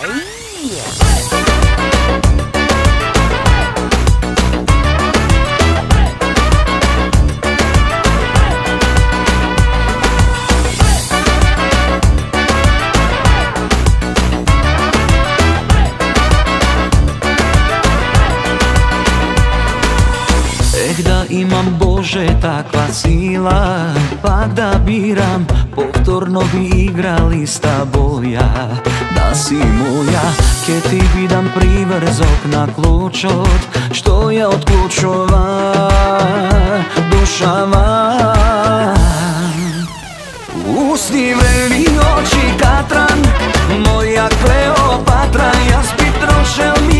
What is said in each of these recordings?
Ai! Da imam Bože takva sila. Pak da biram Povtorno bi igrali s boja Da si moja Ke ti bi dam privrzok na klučot Što je od klučova Dušava Usni vreli oči katran Moja Kleopatra. Ja spit trošel milioni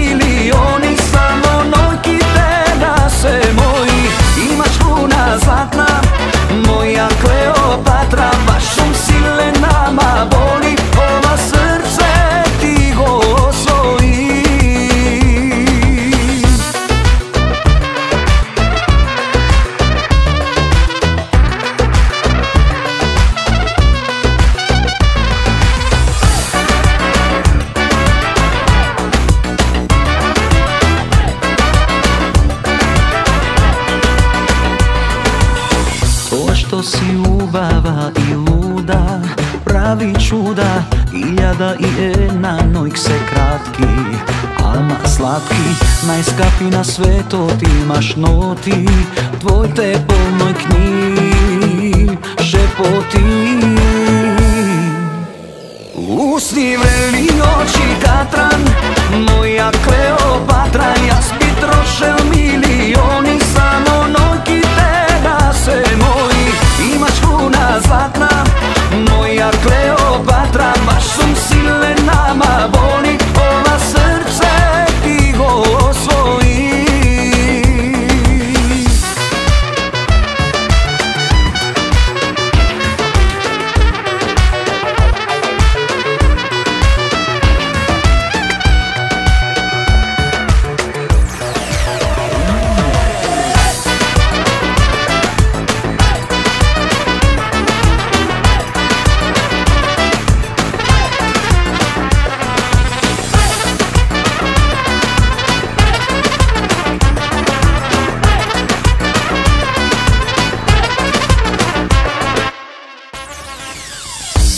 što si ubava i luda Pravi čuda Iljada i jedna Nojk se kratki Alma slatki. Najskapi na sveto Ti imaš noti Tvoj te polnoj knji Šepoti Usni vreli oči katran Moja Kleopatra Ja spit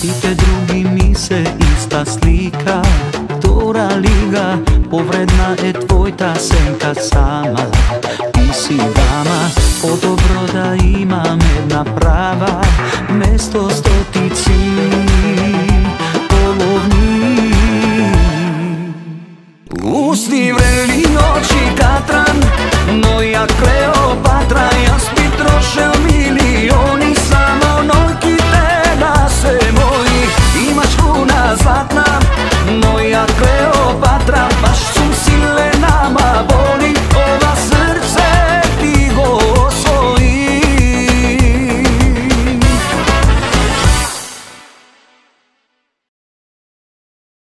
Сите други ми се иста слика. Тора лига, повредна е твојта сенка сама. Ти си дама, по-добро да имам една права. Место стотици половни. Усни врели очи катран, но ја Клеопатра јас